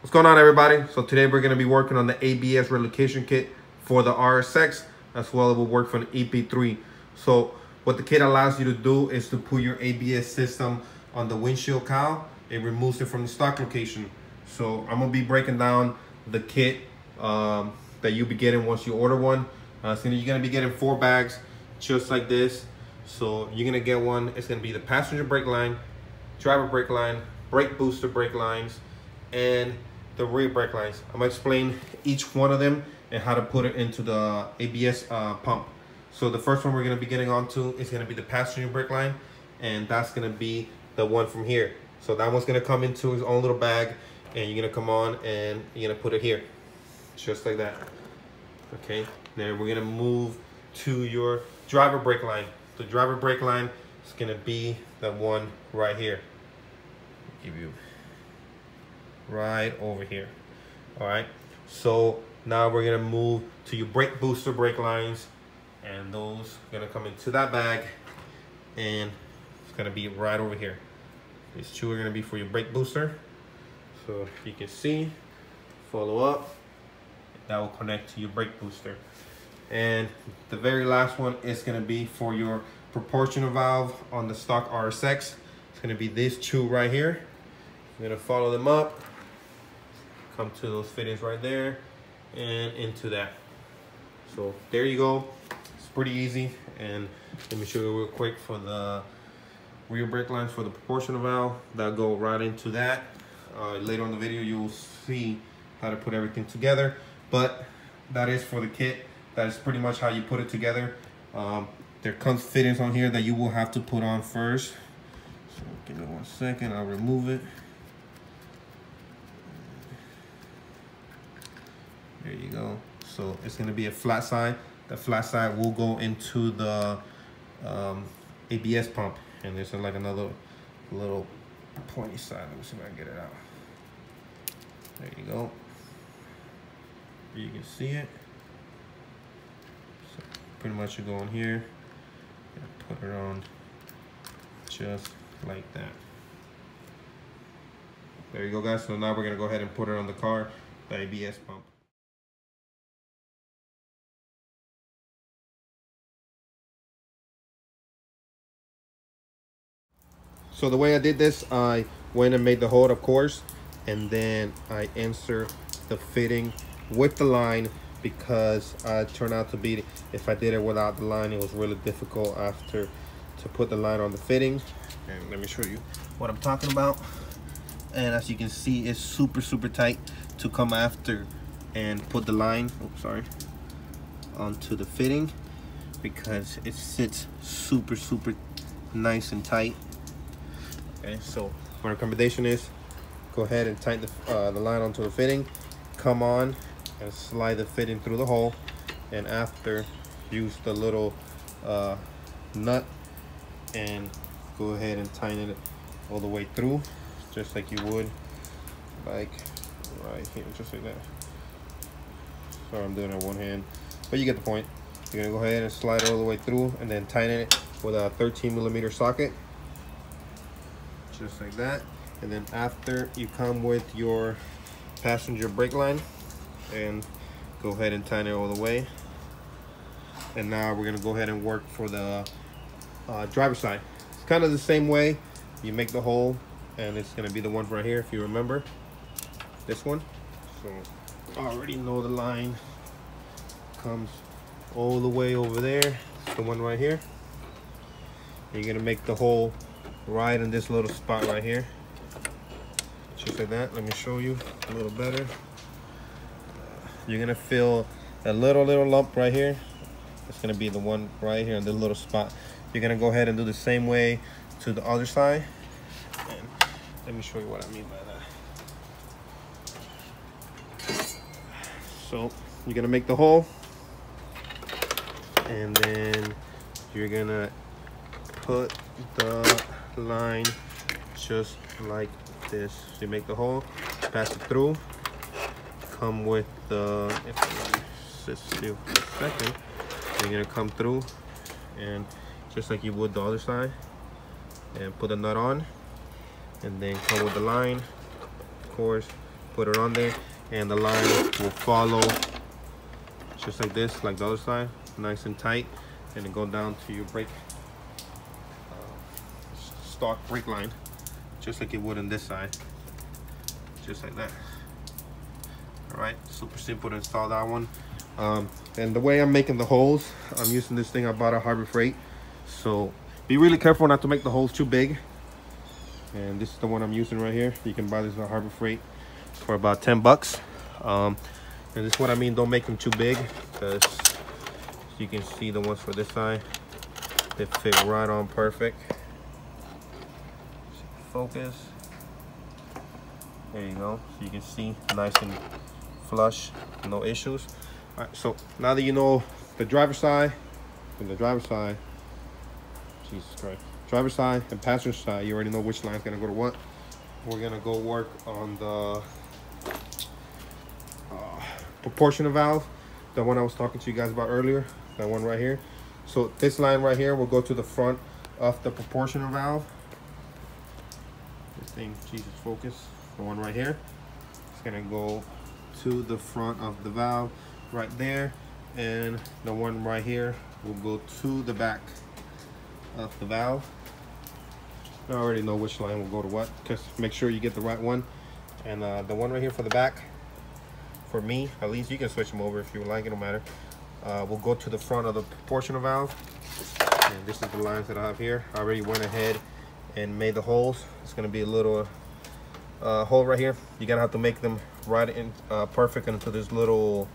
What's going on everybody? So today we're going to be working on the ABS relocation kit for the RSX as well as will work for the EP3. So what the kit allows you to do is to put your ABS system on the windshield cowl. It removes it from the stock location. So I'm going to be breaking down the kit um, that you'll be getting once you order one. Uh, so you're going to be getting four bags just like this. So you're going to get one. It's going to be the passenger brake line, driver brake line, brake booster brake lines, and the rear brake lines. I'm gonna explain each one of them and how to put it into the ABS uh, pump. So the first one we're gonna be getting onto is gonna be the passenger brake line, and that's gonna be the one from here. So that one's gonna come into his own little bag, and you're gonna come on and you're gonna put it here, just like that. Okay, then we're gonna move to your driver brake line. The driver brake line is gonna be the one right here. Give you right over here. All right. So now we're gonna move to your brake booster brake lines, and those gonna come into that bag, and it's gonna be right over here. These two are gonna be for your brake booster. So you can see, follow up, that will connect to your brake booster. And the very last one is gonna be for your proportional valve on the stock RSX. It's gonna be these two right here. I'm gonna follow them up come to those fittings right there and into that. So there you go. It's pretty easy. And let me show you real quick for the rear brake lines for the proportional valve. That'll go right into that. Uh, later on the video, you'll see how to put everything together. But that is for the kit. That is pretty much how you put it together. Um, there comes fittings on here that you will have to put on first. So give me one second, I'll remove it. There you go. So it's gonna be a flat side. The flat side will go into the um, ABS pump. And there's like another little pointy side. Let me see if I can get it out. There you go. You can see it. So pretty much you go in here and put it on just like that. There you go guys. So now we're gonna go ahead and put it on the car, the ABS pump. So the way I did this, I went and made the hole, of course, and then I insert the fitting with the line because I turned out to be, if I did it without the line, it was really difficult after to put the line on the fitting. And let me show you what I'm talking about. And as you can see, it's super, super tight to come after and put the line, oops, sorry, onto the fitting because it sits super, super nice and tight okay? So my recommendation is go ahead and tighten the, uh, the line onto the fitting come on and slide the fitting through the hole and after use the little uh, nut and go ahead and tighten it all the way through just like you would like right here just like that. Sorry I'm doing it one hand but you get the point. You're gonna go ahead and slide all the way through and then tighten it with a 13 millimeter socket just like that. And then after you come with your passenger brake line and go ahead and tighten it all the way. And now we're gonna go ahead and work for the uh, driver side. It's kind of the same way. You make the hole and it's gonna be the one right here if you remember. This one. So I already know the line comes all the way over there. It's the one right here. You're gonna make the hole right in this little spot right here. Just like that. Let me show you a little better. You're gonna feel a little, little lump right here. It's gonna be the one right here in this little spot. You're gonna go ahead and do the same way to the other side. And let me show you what I mean by that. So you're gonna make the hole and then you're gonna put the line just like this. So you make the hole, pass it through, come with the, if still for a second, you're gonna come through and just like you would the other side and put the nut on and then come with the line, of course, put it on there and the line will follow just like this like the other side nice and tight and then go down to your brake stock brake line just like it would on this side. Just like that. All right super simple to install that one. Um, and the way i'm making the holes i'm using this thing i bought at harbor freight. So be really careful not to make the holes too big. And this is the one i'm using right here. You can buy this at harbor freight for about 10 bucks. Um, and this is what i mean don't make them too big because you can see the ones for this side they fit right on perfect focus. There you go. So you can see nice and flush no issues. All right so now that you know the driver's side and the driver's side jesus christ. Driver's side and passenger side you already know which line's gonna go to what. We're gonna go work on the uh, proportional valve the one i was talking to you guys about earlier that one right here. So this line right here will go to the front of the proportional valve this thing jesus focus. The one right here. It's gonna go to the front of the valve right there. And the one right here will go to the back of the valve. I already know which line will go to what just make sure you get the right one. And uh, the one right here for the back for me at least you can switch them over if you like it no matter. Uh, will go to the front of the proportional valve. And this is the lines that I have here. I already went ahead and made the holes. It's gonna be a little uh, hole right here. You gotta have to make them right in uh, perfect into this little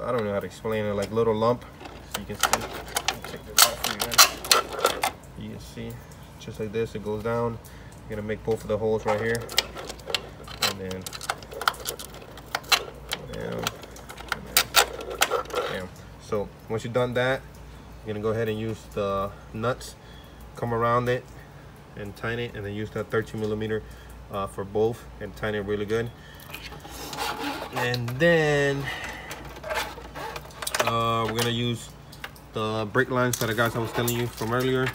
I don't know how to explain it like little lump. So you can see. You you can see. Just like this it goes down. You're gonna make both of the holes right here. And then down, down. so once you've done that you're gonna go ahead and use the nuts. Come around it and tighten it and then use that 13 millimeter uh, for both and tighten it really good. And then uh, we're gonna use the brake lines that the guys I was telling you from earlier.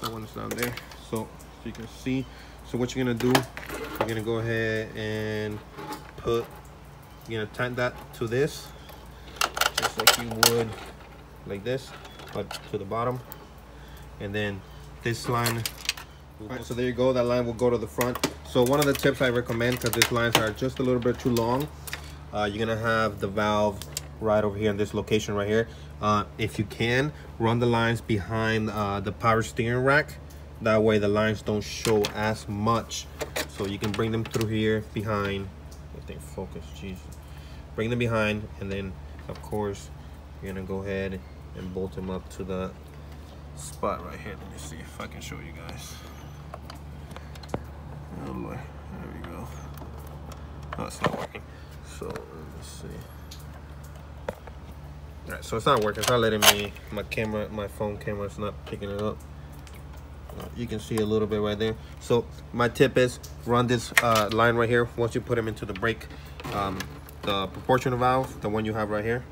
That one's down there so, so you can see. So what you're gonna do you're gonna go ahead and put you're gonna tighten that to this just like you would like this but to the bottom. And then this line all right, so there you go. That line will go to the front. So one of the tips I recommend, because these lines are just a little bit too long, uh, you're gonna have the valve right over here in this location right here. Uh, if you can, run the lines behind uh, the power steering rack. That way the lines don't show as much. So you can bring them through here behind. I think focus, Jesus. Bring them behind, and then of course you're gonna go ahead and bolt them up to the spot right here. Let me see if I can show you guys. Oh boy, there we go. Oh, it's not working. So let's see. All right, so it's not working. It's not letting me. My camera, my phone camera, is not picking it up. Uh, you can see a little bit right there. So my tip is run this uh, line right here. Once you put them into the brake, um, the proportional valve, the one you have right here,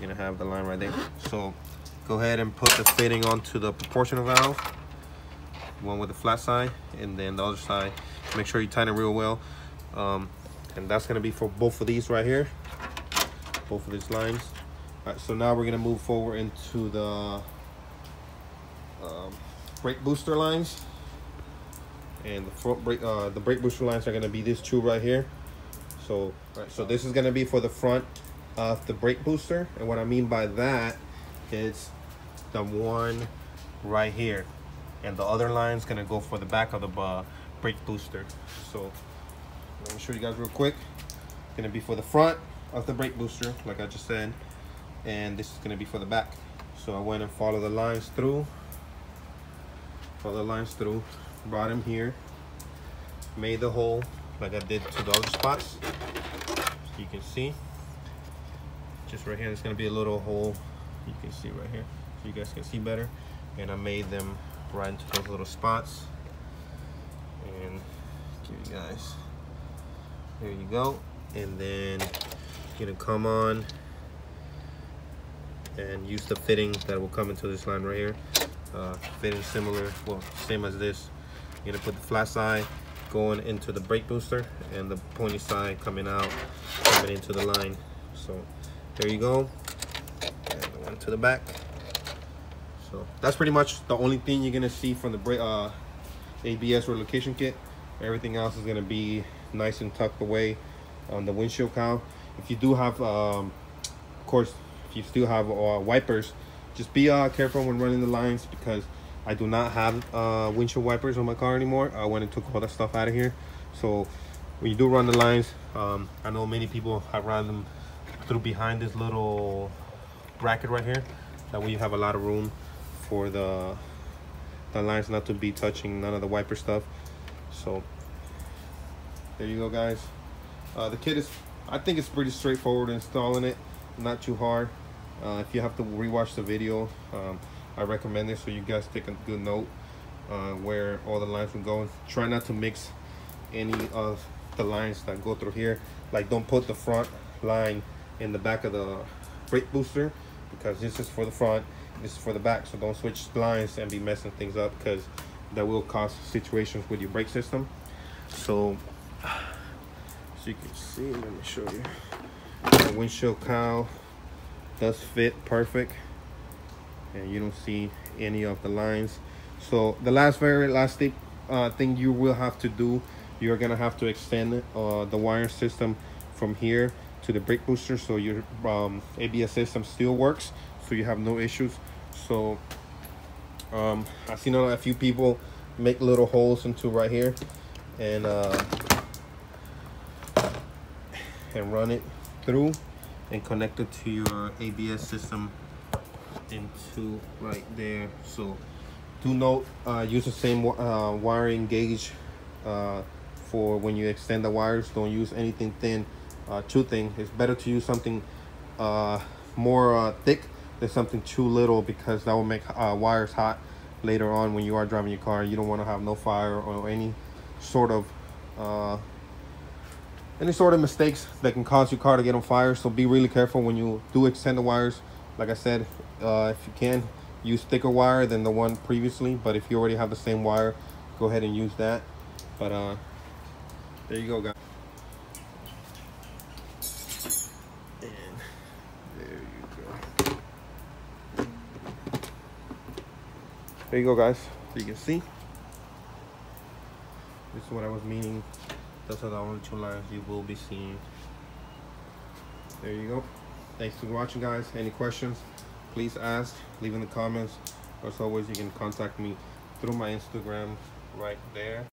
you're gonna have the line right there. So go ahead and put the fitting onto the proportional valve. One with the flat side and then the other side. Make sure you tighten it real well. Um, and that's going to be for both of these right here. Both of these lines. All right so now we're going to move forward into the um, brake booster lines. And the front brake uh, the brake booster lines are going to be these two right here. So right, so this is going to be for the front of the brake booster. And what I mean by that is the one right here and the other line's gonna go for the back of the uh, brake booster. So let me show you guys real quick. It's Gonna be for the front of the brake booster, like I just said, and this is gonna be for the back. So I went and followed the lines through, follow the lines through, brought him here, made the hole like I did to the other spots. So you can see, just right here, there's gonna be a little hole you can see right here, so you guys can see better. And I made them right into those little spots. And give you guys there you go. And then you're gonna come on and use the fitting that will come into this line right here. Uh, fitting similar well same as this. You're gonna put the flat side going into the brake booster and the pointy side coming out coming into the line. So there you go. And one to the back so that's pretty much the only thing you're gonna see from the uh, ABS relocation kit everything else is gonna be nice and tucked away on the windshield cowl if you do have um, of course if you still have uh, wipers just be uh, careful when running the lines because I do not have uh, windshield wipers on my car anymore. I went and took all that stuff out of here. So when you do run the lines, um, I know many people have run them through behind this little bracket right here. That way you have a lot of room for the, the lines not to be touching none of the wiper stuff. So there you go guys. Uh, the kit is, I think it's pretty straightforward installing it. Not too hard. Uh, if you have to rewatch the video, um, I recommend it so you guys take a good note uh, where all the lines will go. Try not to mix any of the lines that go through here. Like don't put the front line in the back of the brake booster because this is for the front, this is for the back. So don't switch lines and be messing things up because that will cause situations with your brake system. So, so you can see, let me show you. The windshield cowl does fit perfect and you don't see any of the lines so the last very last thing, uh, thing you will have to do you're gonna have to extend uh, the wiring system from here to the brake booster so your um, ABS system still works so you have no issues. So um, I've seen a few people make little holes into right here and uh, and run it through and connect it to your ABS system into right there. So do note uh, use the same uh, wiring gauge uh, for when you extend the wires. Don't use anything thin uh, too thin. It's better to use something uh, more uh, thick than something too little because that will make wires hot later on when you are driving your car. You don't want to have no fire or any sort of any sort of mistakes that can cause your car to get on fire. So be really careful when you do extend the wires. Like I said uh, if you can use thicker wire than the one previously but if you already have the same wire go ahead and use that. But uh, there you go guys and there you go there you go guys. So you can see? This is what I was meaning. Those are the only two lines you will be seeing. There you go. Thanks for watching guys. Any questions please ask. Leave in the comments. As always you can contact me through my instagram right there